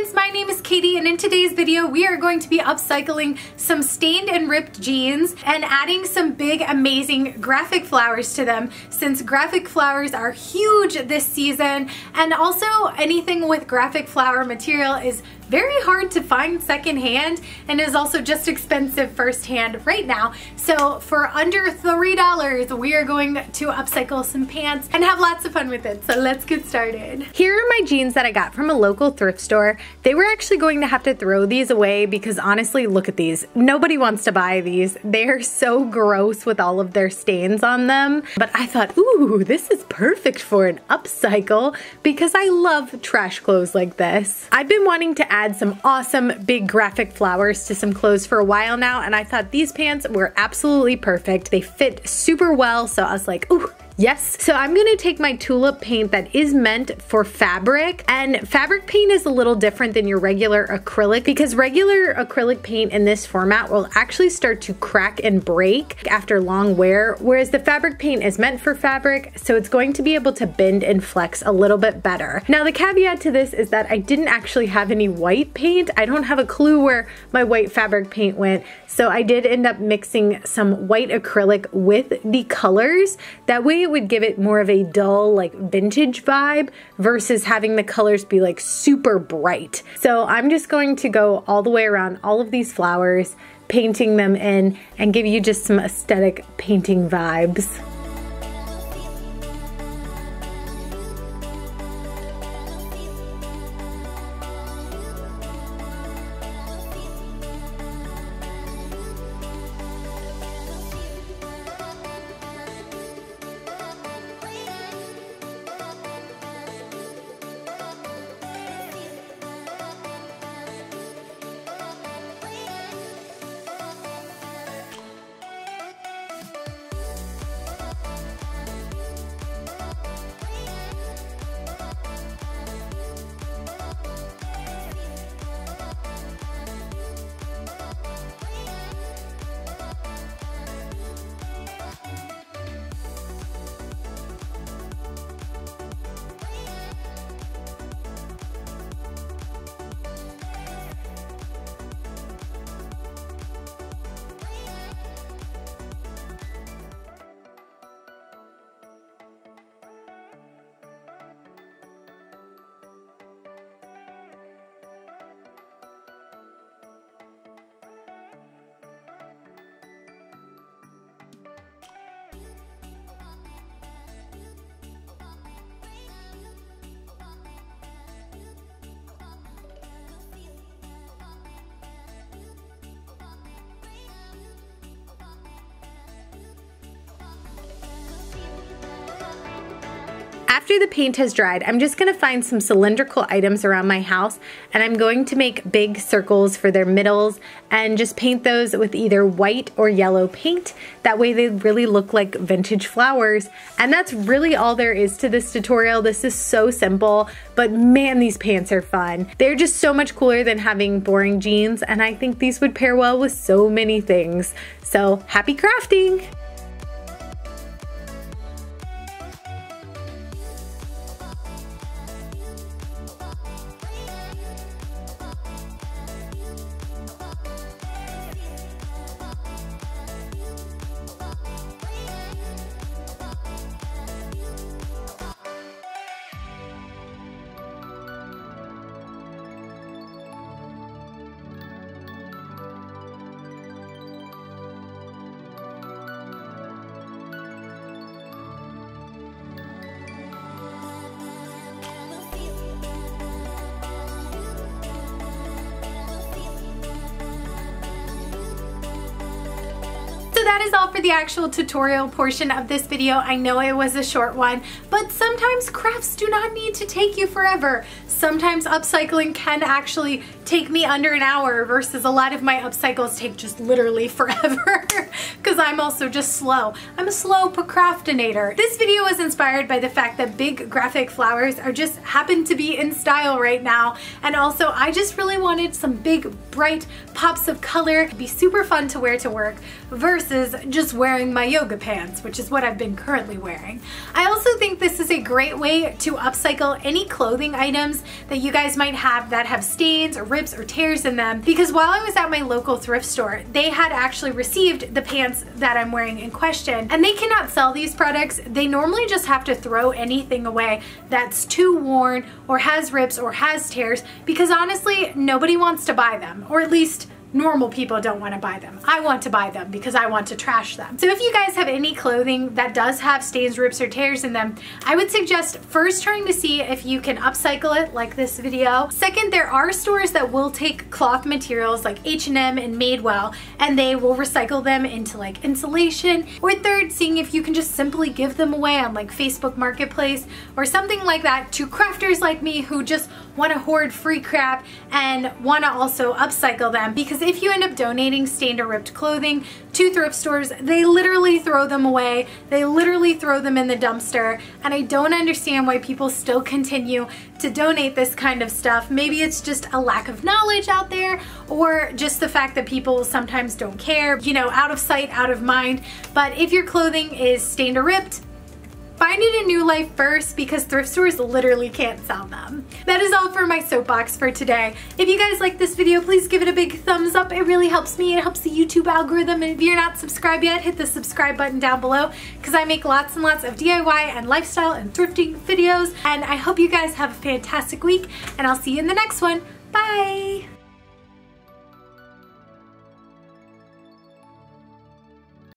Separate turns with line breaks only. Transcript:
friends, my name is Katie and in today's video we are going to be upcycling some stained and ripped jeans and adding some big amazing graphic flowers to them since graphic flowers are huge this season. And also anything with graphic flower material is very hard to find secondhand and is also just expensive firsthand right now. So for under $3, we are going to upcycle some pants and have lots of fun with it. So let's get started. Here are my jeans that I got from a local thrift store. They were actually going to have to throw these away because honestly, look at these. Nobody wants to buy these. They are so gross with all of their stains on them. But I thought, ooh, this is perfect for an upcycle because I love trash clothes like this. I've been wanting to add add some awesome big graphic flowers to some clothes for a while now and I thought these pants were absolutely perfect. They fit super well so I was like, ooh, Yes, so I'm gonna take my tulip paint that is meant for fabric and fabric paint is a little different than your regular acrylic because regular acrylic paint in this format will actually start to crack and break after long wear, whereas the fabric paint is meant for fabric, so it's going to be able to bend and flex a little bit better. Now the caveat to this is that I didn't actually have any white paint. I don't have a clue where my white fabric paint went, so I did end up mixing some white acrylic with the colors. That way would give it more of a dull, like vintage vibe versus having the colors be like super bright. So I'm just going to go all the way around all of these flowers, painting them in and give you just some aesthetic painting vibes. After the paint has dried, I'm just gonna find some cylindrical items around my house and I'm going to make big circles for their middles and just paint those with either white or yellow paint. That way they really look like vintage flowers. And that's really all there is to this tutorial. This is so simple, but man, these pants are fun. They're just so much cooler than having boring jeans and I think these would pair well with so many things. So happy crafting! That is all for the actual tutorial portion of this video. I know it was a short one, but sometimes crafts do not need to take you forever. Sometimes upcycling can actually take me under an hour versus a lot of my upcycles take just literally forever because I'm also just slow. I'm a slow procrastinator. This video was inspired by the fact that big graphic flowers are just happen to be in style right now and also I just really wanted some big bright pops of color. It'd be super fun to wear to work versus versus just wearing my yoga pants, which is what I've been currently wearing. I also think this is a great way to upcycle any clothing items that you guys might have that have stains or rips or tears in them. Because while I was at my local thrift store, they had actually received the pants that I'm wearing in question. And they cannot sell these products. They normally just have to throw anything away that's too worn or has rips or has tears. Because honestly, nobody wants to buy them. Or at least normal people don't want to buy them. I want to buy them because I want to trash them. So if you guys have any clothing that does have stains, rips, or tears in them, I would suggest first trying to see if you can upcycle it like this video. Second, there are stores that will take cloth materials like H&M and Madewell and they will recycle them into like insulation. Or third, seeing if you can just simply give them away on like Facebook Marketplace or something like that to crafters like me who just want to hoard free crap and want to also upcycle them because if you end up donating stained or ripped clothing to thrift stores, they literally throw them away. They literally throw them in the dumpster. And I don't understand why people still continue to donate this kind of stuff. Maybe it's just a lack of knowledge out there or just the fact that people sometimes don't care, you know, out of sight, out of mind. But if your clothing is stained or ripped, Find it a new life first because thrift stores literally can't sell them. That is all for my soapbox for today. If you guys like this video, please give it a big thumbs up. It really helps me. It helps the YouTube algorithm. And if you're not subscribed yet, hit the subscribe button down below because I make lots and lots of DIY and lifestyle and thrifting videos. And I hope you guys have a fantastic week and I'll see you in the next one. Bye!